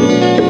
জানে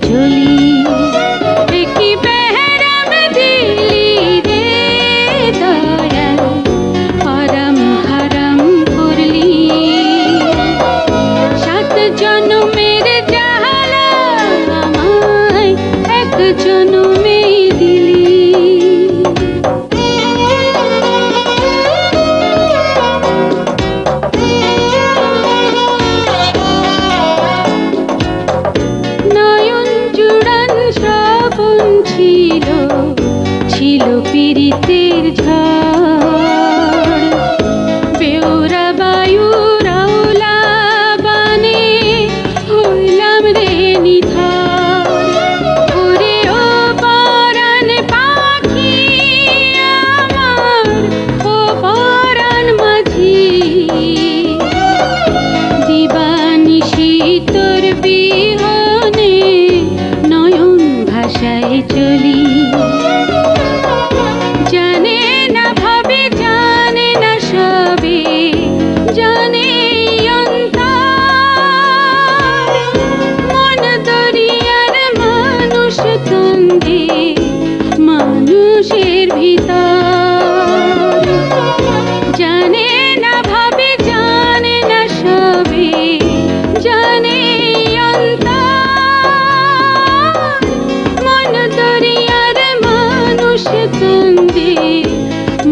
চলি ছিল ছিল পীড়িতের ঝড়। বায়ু রাউলা বানে, হইলাম রে পরাণ পাখি মাঝি। দিবানিশি তোর বিহনে মানুষের ভিতর। জানে না ভাবে জানে না সবে জানে মন দরিয়ার মানুষ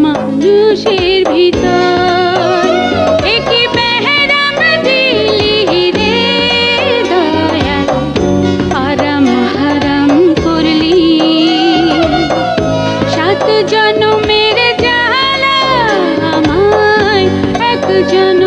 মানুষের ভিতর। জন্মের জালা আমায় এক জন্মে